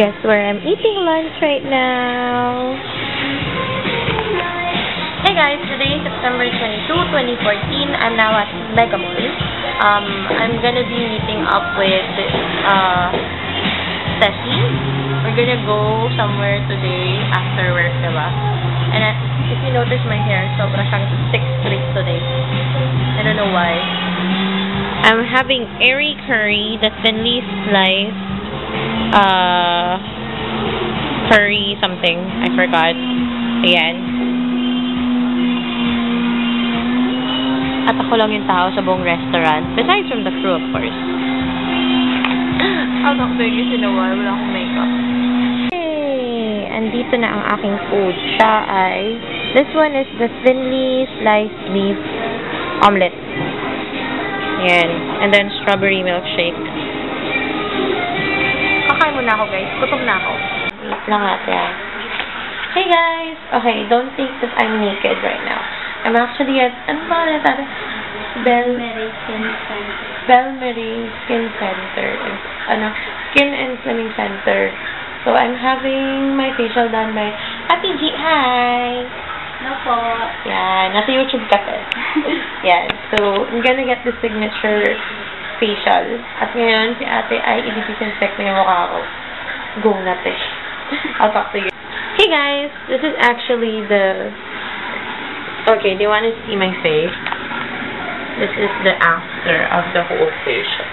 Guess where I'm eating lunch right now? Hey guys, today is September 22, 2014. I'm now at Mega Mall. Um, I'm gonna be meeting up with uh, Ceci. We're gonna go somewhere today after work, diba? And uh, if you notice my hair, sobra siyang thick straight today. I don't know why. I'm having airy curry, the thinly sliced uh, curry something. I forgot. Ayan. At ako lang yung tao sa buong restaurant. Besides from the crew, of course. Out of Vegas in a while. Wala akong makeup. Hey! Andito na ang aking food. Siya ay... This one is the thinly sliced beef omelet. Ayan. And then strawberry milkshake. Kakain muna ako, guys. Gutom na ako. Wait lang natin. Ah. Hey, guys! Okay, don't think that I'm naked right now. I'm actually at, ano ba ulit natin? Bell... Mary Skin Center. Belmery Skin Center. Ano, Skin and Slimming Center. So, I'm having my facial done by Ate G. Hi! No po. Yan, nasa YouTube kasi. Yan, so, I'm gonna get the signature facial. At ngayon, si ate ay i-disinfect na yung mukha ko. Go na, te. I'll talk to you. Hey guys, this is actually the... Okay, do you want to see my face? This is the after of the whole facial.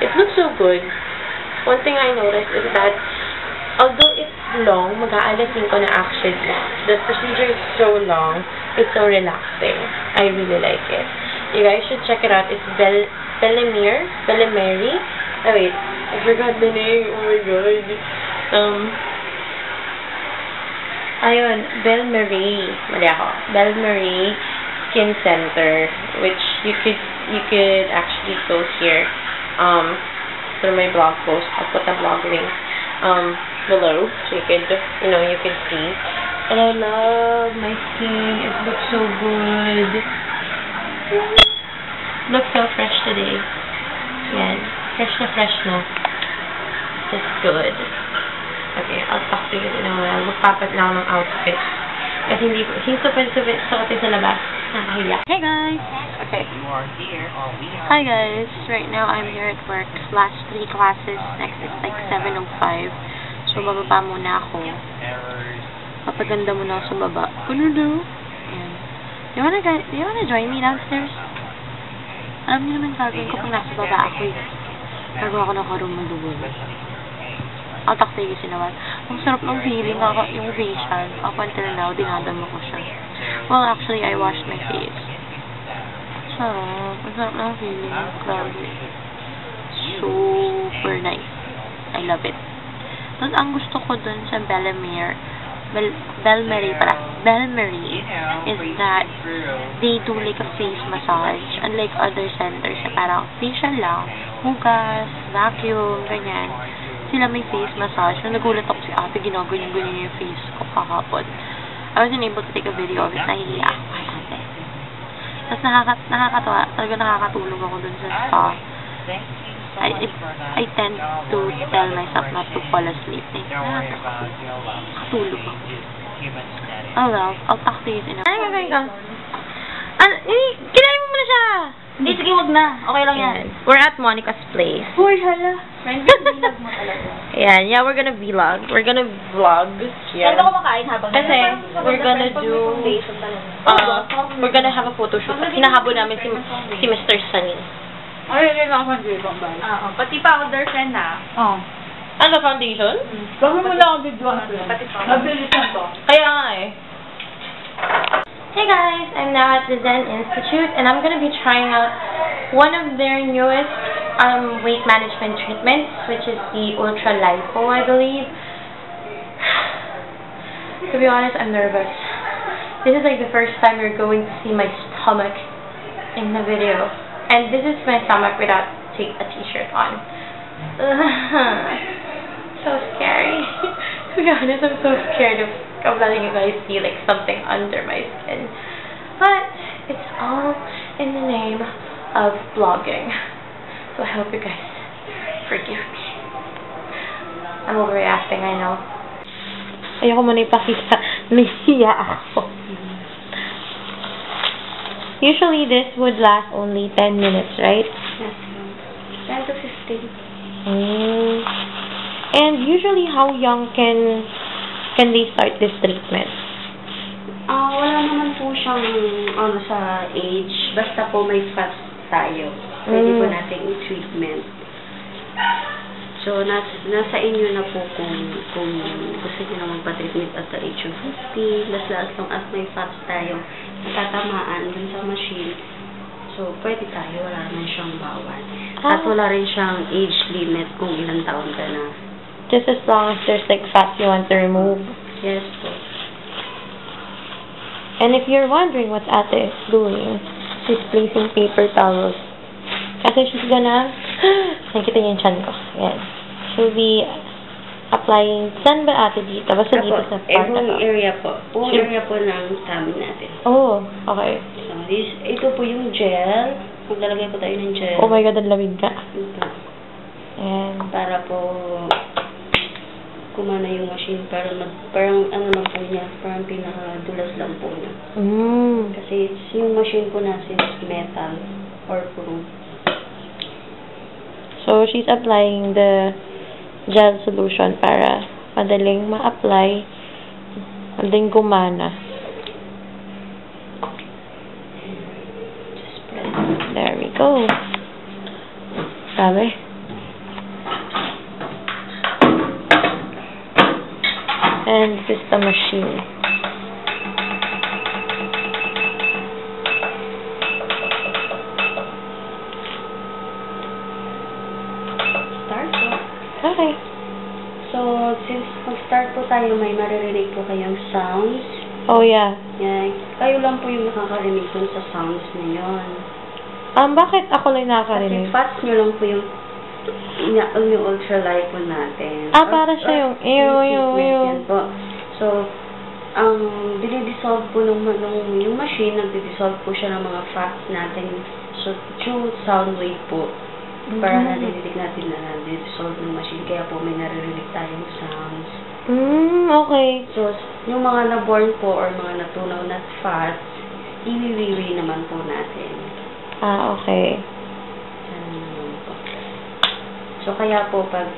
It looks so good. One thing I noticed is that although it's long, mag-aalasin ko na actually. The procedure is so long, it's so relaxing. I really like it. You guys should check it out. It's Bel Bellemere, Bellemere. Oh wait, I forgot the name. Oh my god. Um, ayun, Belmarie. Mali ako. Skin Center, which you could you could actually go here um through my blog post. I'll put the blog link um below so you could you know you can see. And I love my skin. It looks so good. Looks so fresh today. Yan. Fresh na fresh na. It's good. Okay, I'll talk to you in a while. Magpapat lang ng outfit. Kasi hindi ko, hindi ko pwede sabi- suotin sa labas. Nakahiya. Hey guys! Okay. You are here. We are. Hi guys. Right now I'm here at work. Last three classes. Next is like 7.05. So bababa muna ako. Errors. Papaganda muna ako sa baba. Ano daw? Ayan. Do you wanna, guys, do you wanna join me downstairs? Alam niyo naman gagawin ko pag nasa baba ako eh. Gagawa ako ng karumaluwal. I'll talk to you naman. Ang sarap ng feeling ako, yung facial. Up until now, dinadama ko siya. Well, actually, I washed my face. Sarap. Ang sarap ng feeling. Grabe. Super nice. I love it. Tapos, ang gusto ko dun sa Bellemere, Bel Belmery pala, Belmery, is that they do like a face massage. Unlike other centers na parang facial lang, hugas, vacuum, ganyan. Sila may face massage. Nung nagulat ako si ate, ginaganyan-ganyan yung face ko kahapon. I wasn't able to take a video of it. Nahihiya ako kay ate. Tapos nakaka nakakatawa, talaga nakakatulog ako dun sa spa. I, it, I tend to tell myself not to fall asleep. Eh, nakakatulog ako. Oh well, I'll talk to you in a... Ano gagawin ko? Ano? Eh, kinain mo muna siya! Hindi, sige, wag na. Okay lang yan. We're at Monica's place. Uy, hala. Friend, vlog mo talaga. Ayan, yeah, we're gonna vlog. We're gonna vlog here. Saan ka kumakain habang Kasi, we're gonna do, uh, we're gonna have a photo shoot. Hinahabol namin si, si Mr. Sunny. Ay, ay, ako dito. Oo, pati powder friend na. Oo. Ano, foundation? Gawin mo lang ang video Pati powder. Mabilis na to. Kaya nga eh. Hey guys, I'm now at the Zen Institute and I'm going to be trying out one of their newest um, weight management treatments, which is the Ultra Lipo, I believe. to be honest, I'm nervous. This is like the first time you're going to see my stomach in the video. And this is my stomach without take a t-shirt on. so scary. to be honest, I'm so scared of, of letting you guys see like something under my skin. But it's all in the name of vlogging. So I hope you guys forgive me. I'm overreacting, I know. Ayoko muna ipakita. Ako. Usually, this would last only 10 minutes, right? Yes, 10 to 15. Mm. And usually, how young can can they start this treatment? Ah, wala naman po siyang ano sa age. Basta po may fats tayo. Pwede po Mm. natin i-treatment. So, nas, nasa inyo na po kung, kung gusto niyo na magpa-treatment at the age of 50. Basta as long as may fats tayo, natatamaan dun sa machine. So, pwede tayo. Wala naman siyang bawal. At Ah. wala rin siyang age limit kung ilang taon ka na. Just as long as there's like fat you want to remove. Yes po. And if you're wondering what ate is doing, she's placing paper towels. Kasi she's gonna, nakikita niyo yung chan ko. Yan. She'll be applying, saan ba ate dito? Basta dito sa part na buong to. area po. Buong Sure. area po ng tummy natin. Oh, okay. So, this, ito po yung gel. Maglalagay po tayo ng gel. Oh my God, ang lamig ka. Ito. And, Para po kumana yung machine para mag, parang ano lang po niya, parang pinakadulas lang po niya. mm, Kasi it's- yung machine po natin is metal or chrome. so she's applying the gel solution para madaling ma-apply, madaling gumana. Just press. There we go. Sabi. And this is the machine. Start po. Okay. So, since mag-start po tayo, may maririnig po kayong sounds. Oh, yeah. Yan. Kayo lang po yung nakakarinig dun sa sounds na yun. Um, bakit ako lang Kasi nakakarinig? fats nyo lang po yung ina yung ultralight po natin. Ah, para siya yung ew, ew, ew. po. So, ang dinidissolve po nung, nung yung machine, nagdi-dissolve po siya ng mga fats natin. So, through sound wave po. Para Mhm. nadidinig natin na nadi-dissolve ng machine. Kaya po may naririnig tayong sounds. Mm, okay. So, yung mga naborn po or mga natunaw na fats, iwiwiwi naman po natin. Ah, okay. So, kaya po, pag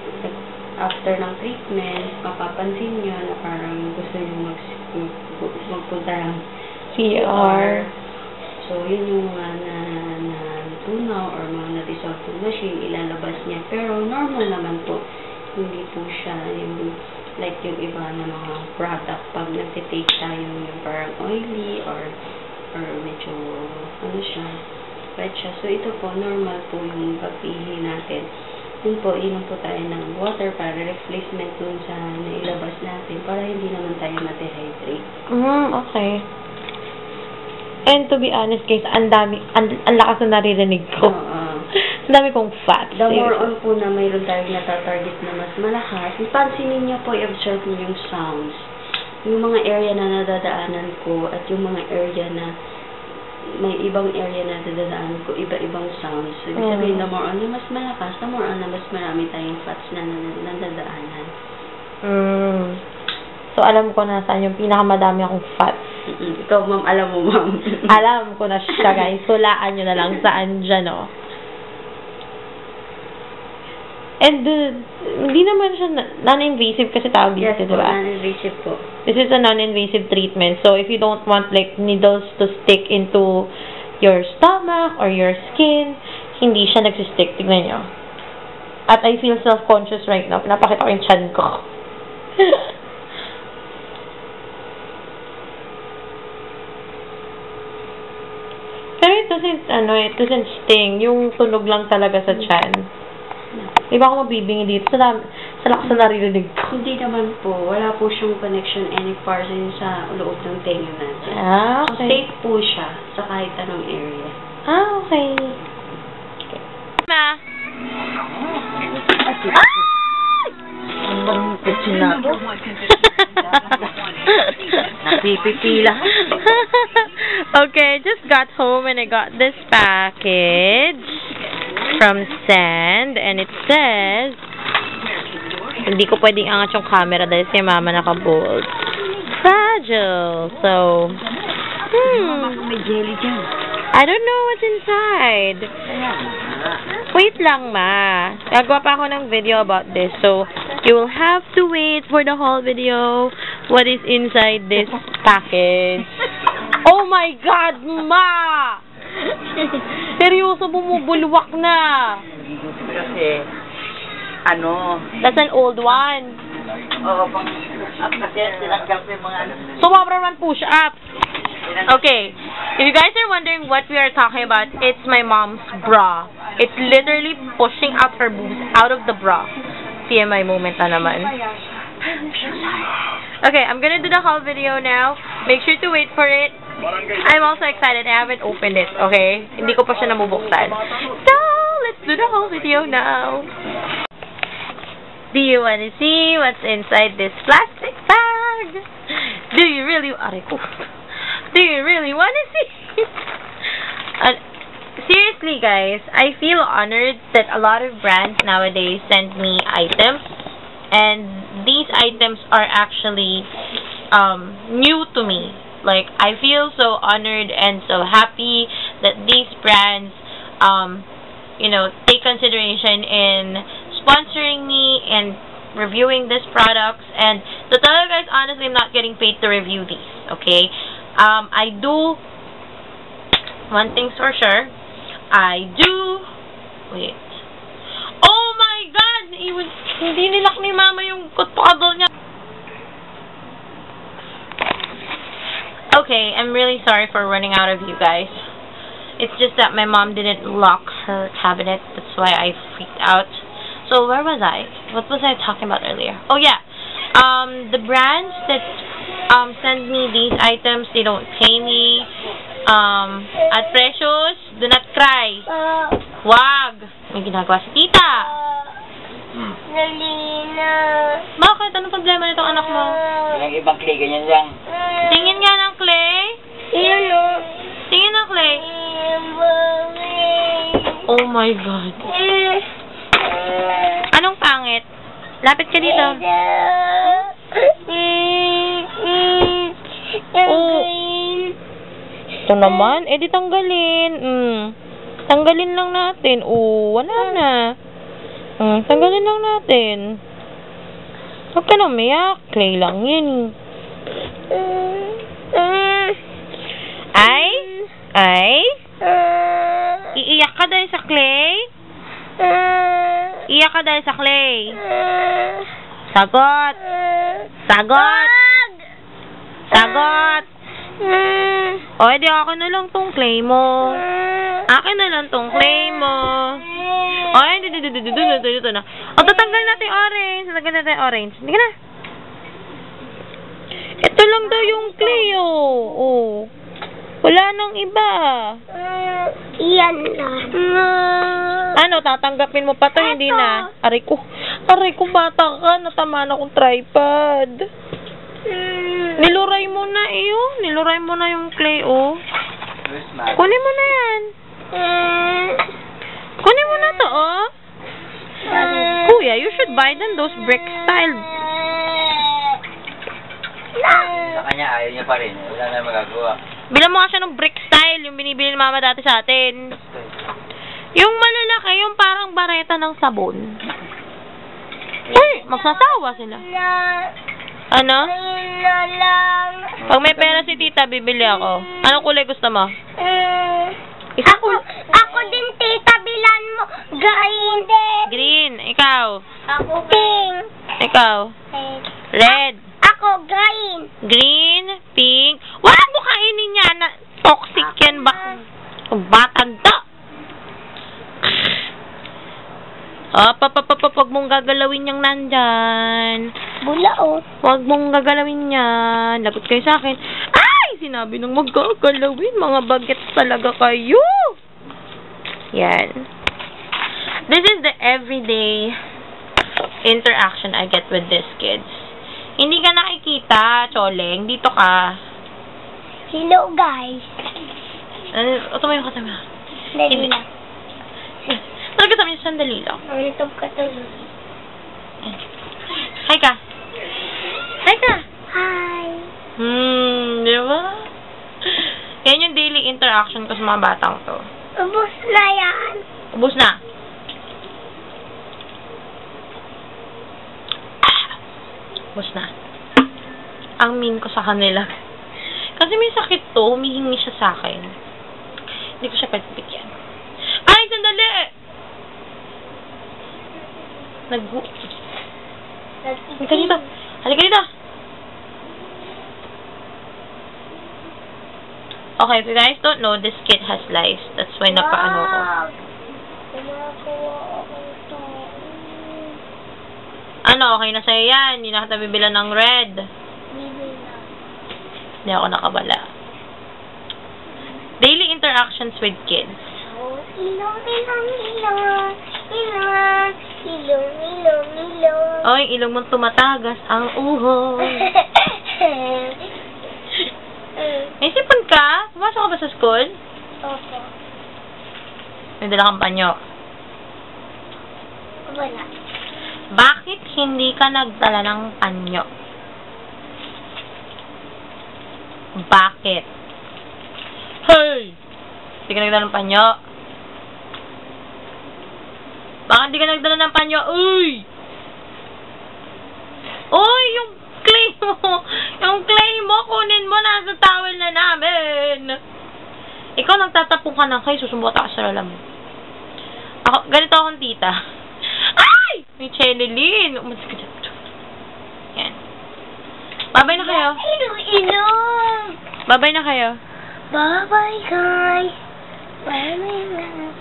after ng treatment, mapapansin nyo na parang gusto nyo mag, mag, magpunta ng CR. So, yun yung mga na, na tunaw or mga na-dissolve machine, ilalabas niya. Pero, normal naman po. Hindi po siya yung like yung iba na mga product pag nagtitake tayo yung parang oily or or medyo ano siya wet siya. So, ito po, normal po yung pagpihi natin. Yun po, inom po tayo ng water para replacement dun sa nailabas natin para hindi naman tayo ma-dehydrate. Mm, okay. And to be honest, guys, ang dami, ang, ang lakas na naririnig ko. Oo. ang dami kong fat. The more on po na mayroon tayong natatarget na mas malakas, pansinin niyo po, i-observe niyo yung sounds. Yung mga area na nadadaanan ko at yung mga area na may ibang area na nadadaanan ko, iba-ibang sounds. So, ibig Mm. sabihin, the more on na mas malakas, the more on na mas marami tayong fats na nan- nadadaanan. Mm. So, alam ko na saan yung pinakamadami akong fat. Mm-mm. Ikaw, ma'am, alam mo, ma'am. Alam ko na siya, guys. Hulaan nyo na lang saan dyan, oh. And, uh, hindi naman siya non-invasive kasi tawag yes dito, po, di ba? non-invasive po. This is a non-invasive treatment. So, if you don't want, like, needles to stick into your stomach or your skin, hindi siya nagsistick. Tignan nyo. At I feel self-conscious right now. Pinapakita ko yung chan ko. Pero it doesn't, ano, it doesn't sting. Yung tunog lang talaga sa chan. Di ba ako mabibingi dito? Sa, sa lakas na naririnig ko. Hindi naman po, wala po siyang connection any person sa loob ng tenga natin. Ah, So, okay. safe po siya sa kahit anong area. Ah, okay. Ma. Ang. Napipipila. okay, just got home and I got this package from Sand and it says Hindi ko pwedeng angat yung camera dahil si mama nakabold. Fragile. So, hmm. May jelly dyan. I don't know what's inside. Wait lang, ma. Gagawa pa ako ng video about this. So, you will have to wait for the whole video. What is inside this package? Oh my God, ma! Seryoso, bumubulwak na. Kasi, ano, That's an old one. oo, pang, kasi tinanggal yung mga ano. Sumobra naman push up. Okay, if you guys are wondering what we are talking about, it's my mom's bra. It's literally pushing out her boobs out of the bra. TMI moment na naman. Okay, I'm gonna do the whole video now. Make sure to wait for it. I'm also excited. I haven't opened it, okay? Hindi ko pa siya namubuksan. So, let's do the whole video now. Do you want to see what's inside this plastic bag? Do you really... Aray. Do you really want to see? Seriously, guys, I feel honored that a lot of brands nowadays send me items. And these items are actually um, new to me. Like, I feel so honored and so happy that these brands, um, you know, take consideration in sponsoring me and reviewing these products. And to tell you guys, honestly, I'm not getting paid to review these, okay? Um, I do, one thing's for sure, I do, wait. Oh my God! Iwan, hindi nilak ni mama yung kutpado niya. Okay, I'm really sorry for running out of you guys. It's just that my mom didn't lock her cabinet. That's why I freaked out. So where was I? What was I talking about earlier? Oh yeah. Um, the brands that um send me these items, they don't pay me. Um, at Precious, do not cry. Wag! May ginagawa si tita. Hmm. Nalina. Bakit? Anong problema nitong anak mo? Yung ibang clay, ganyan lang. Tingin nga ng clay. Yun o. Tingin ng clay. Oh my God. Anong pangit? Lapit ka dito. Oh. Ito naman. Eh, di tanggalin. Mm. Tanggalin lang natin. Oh, wala na. Mm, tanggalin lang natin. Huwag ka na umiyak. Clay lang yun. Ay? Ay? Iiyak ka dahil sa clay? Iyak ka dahil sa clay? Sagot! Sagot! Sagot! O, edi akin na lang tong clay mo. Akin na lang tong clay mo. O, hindi, dito, dito, dito, dito, dito na. O, tatanggal natin orange. Tatanggal natin orange. Hindi ka na. Ito lang daw yung oh. Oh. Nang iba. Yan lang. Ano, tatanggapin mo pa to, hindi na. Aray ko. Aray ko, bata ka. Natamaan akong tripod. Niluray mo na, iyo. Niluray mo na yung clay, oh. Kunin mo na yan. Kunin mo na to, oh. Kuya, you should buy them those brick style. Sa kanya, ayaw niya pa rin. Wala na magagawa. Bilang mo nga siya ng brick style, yung binibili ni mama dati sa atin. Yung malalaki, yung parang bareta ng sabon. Uy, magsasawa sila. Ano? Pag may pera si tita, bibili ako. Anong kulay gusto mo? Isa Ako, ako din tita bilan mo. Green. Green. Ikaw. Ako pink. Ikaw. Red. Ako green. Green. Pink. Wala mo kainin niya na toxic yan ba? Batang to. Ah, papapapap, wag mong gagalawin yung nandyan. Bulaot. Huwag mong gagalawin yan. Lagot kayo sa akin. Ay! Sinabi nang magagalawin. Mga bagets talaga kayo. Yan. This is the everyday interaction I get with these kids. Hindi ka nakikita, Choleng. Dito ka. Hello guys. Ano, tumayo ka tama. Dali lang. Talaga sabi niya, sandali lang. Ang YouTube ka to. Hi ka. Hi ka. Hi. Hmm, di ba? Yan yung daily interaction ko sa mga batang to. Ubus na yan. Ubus na. Ubus na. Ang mean ko sa kanila. Kasi may sakit to, humihingi siya sa akin. Hindi ko siya pwede bigyan. Ay, sandali! Nag... Halika dito. Halika dito. Okay, if you guys don't know, this kid has lice. That's why napaano ko. Ano, okay na sa'yo yan. Hindi na kita bibilan ng red. Hindi ako nakabala. Daily interactions with kids. Ilong, ilong, ilong. Ilong, ilong, ilong, ilong. Oh, yung ilong mong tumatagas ang uho. May sipon ka? Pumasok ka ba sa school? Opo. May dala kang panyo. Wala. Bakit hindi ka nagdala ng panyo? Bakit? Hey! Hindi ka nagdala ng panyo? Bakit hindi ka nagdala ng panyo? Uy! Uy! Yung clay mo! Yung clay mo, kunin mo nasa towel na namin! Ikaw nagtatapong ka ng kay, susumbuka ka sa lala mo. Ako, ganito akong tita. Ay! May Chenelin! Umalis ka dyan. Yan. Babay na kayo. Ilong. Babay na kayo. Bye-bye, guys. Bye-bye, guys.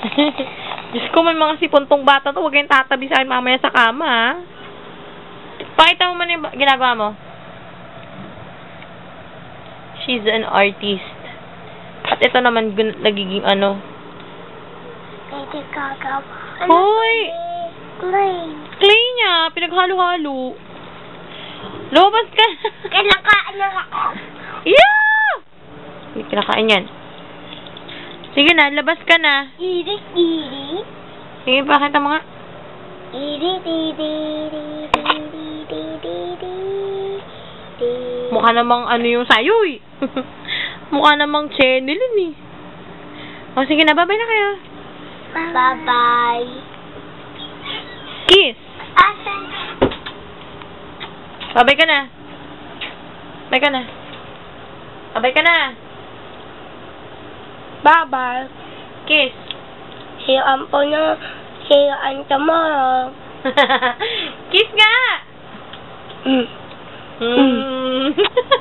Diyos ko, may mga sipontong bata to. Huwag kayong tatabi sa akin mamaya sa kama, ha? Pakita mo man yung ginagawa mo. She's an artist. At ito naman, nagiging ano. Pwede gagawa. Hoy! Clay. Clay niya, pinaghalo-halo. Lumabas ka. Kailangan na ako. Yeah! Hindi kinakain yan. Sige na, labas ka na. Iri, iri. Sige, pakita mo nga. Iri, iri, iri, iri, iri, iri. Mukha namang ano yung sayo eh. Mukha namang chenilin eh. O sige na, babay na kayo. Bye-bye. Kiss. Asan? Babay ka na. Babay ka na. Babay ka na. Bye-bye. Kiss. See you on tomorrow. See you on tomorrow. Kiss nga! Mm. Mm.